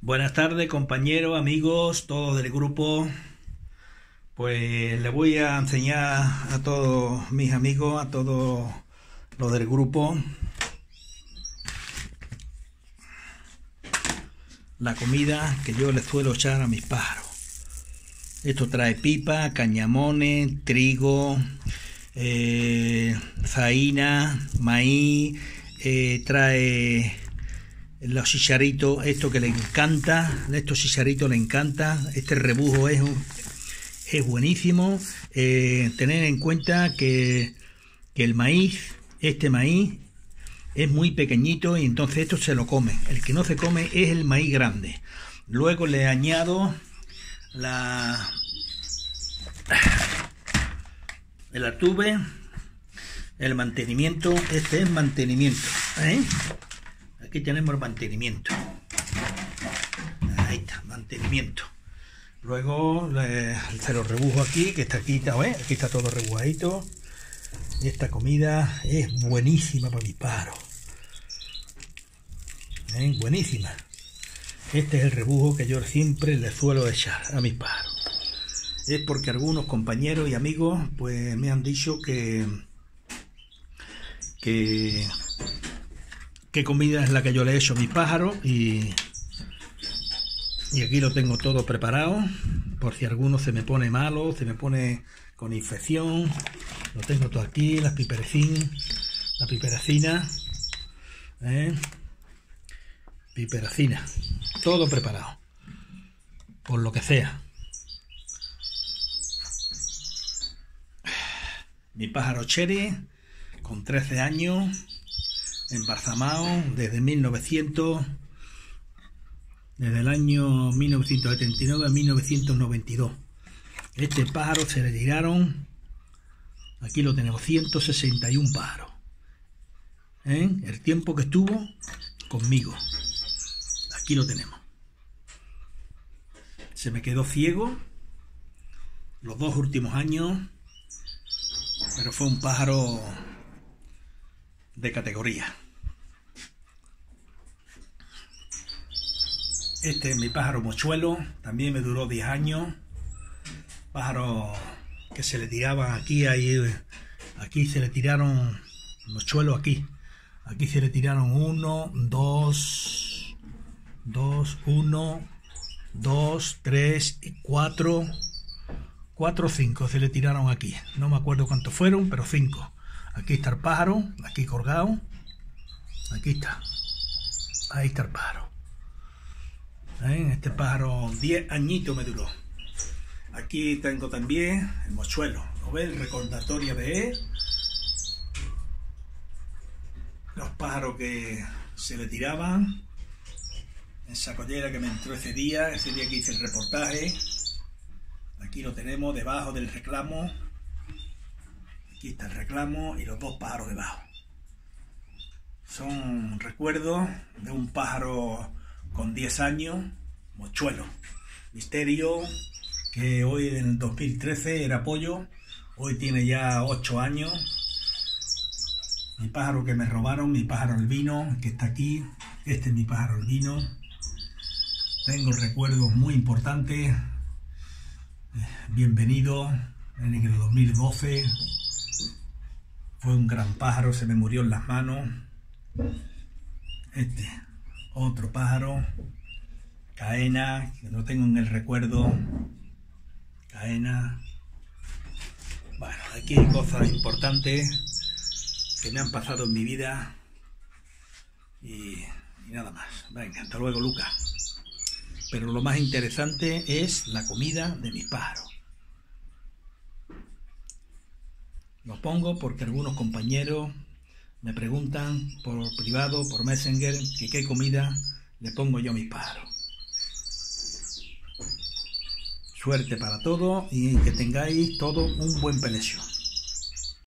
Buenas tardes, compañeros, amigos, todos del grupo. Pues les voy a enseñar a todos mis amigos, a todos los del grupo, la comida que yo les suelo echar a mis pájaros. Esto trae pipa, cañamones, trigo, eh, maíz, eh, trae los chicharitos, esto que le encanta, estos chicharitos le encanta, este rebujo es, es buenísimo. Eh, tener en cuenta que, que, el maíz, este maíz, es muy pequeñito y entonces esto se lo come. El que no se come es el maíz grande. Luego le añado la el artube, el mantenimiento, este es mantenimiento. ¿eh? Aquí tenemos mantenimiento. Ahí está, mantenimiento. Luego se lo rebujo aquí, que está aquí, ¿eh? aquí está todo rebujadito. Y esta comida es buenísima para mi paro. ¿Eh? Buenísima. Este es el rebujo que yo siempre le suelo echar a mis paros. Es porque algunos compañeros y amigos pues me han dicho que que qué comida es la que yo le he hecho a mis pájaros y, y aquí lo tengo todo preparado por si alguno se me pone malo, se me pone con infección. Lo tengo todo aquí, las piperecin, la piperacina, ¿eh? piperacina, todo preparado, por lo que sea. Mi pájaro cherry con 13 años embalsamado desde 1900, desde el año 1979 a 1992. Este pájaro se le tiraron, aquí lo tenemos, 161 pájaros. ¿eh? El tiempo que estuvo conmigo. Aquí lo tenemos. Se me quedó ciego los dos últimos años, pero fue un pájaro de categoría. Este es mi pájaro mochuelo, también me duró 10 años. Pájaro que se le tiraban aquí, ahí, aquí se le tiraron mochuelos aquí. Aquí se le tiraron uno, dos, dos, uno, dos, tres y cuatro, cuatro o cinco se le tiraron aquí. No me acuerdo cuántos fueron, pero cinco. Aquí está el pájaro, aquí colgado. Aquí está. Ahí está el pájaro. ¿Eh? Este pájaro 10 añitos me duró. Aquí tengo también el mochuelo. ¿Lo ves? El recordatorio de él. Los pájaros que se le tiraban. Esa collera que me entró ese día, ese día que hice el reportaje. Aquí lo tenemos debajo del reclamo Aquí está el reclamo y los dos pájaros debajo. Son recuerdos de un pájaro con 10 años, mochuelo. Misterio, que hoy en el 2013 era pollo, hoy tiene ya 8 años. Mi pájaro que me robaron, mi pájaro albino, que está aquí. Este es mi pájaro albino. Tengo recuerdos muy importantes. Bienvenido en el 2012 fue un gran pájaro, se me murió en las manos. Este, otro pájaro. Caena, que no tengo en el recuerdo. Caena. Bueno, aquí hay cosas importantes que me han pasado en mi vida. Y, y nada más. Venga, hasta luego, Lucas. Pero lo más interesante es la comida de mis pájaros. Lo pongo porque algunos compañeros me preguntan por privado, por Messenger, que qué comida le pongo yo a mis pájaros. Suerte para todos y que tengáis todo un buen pelecio.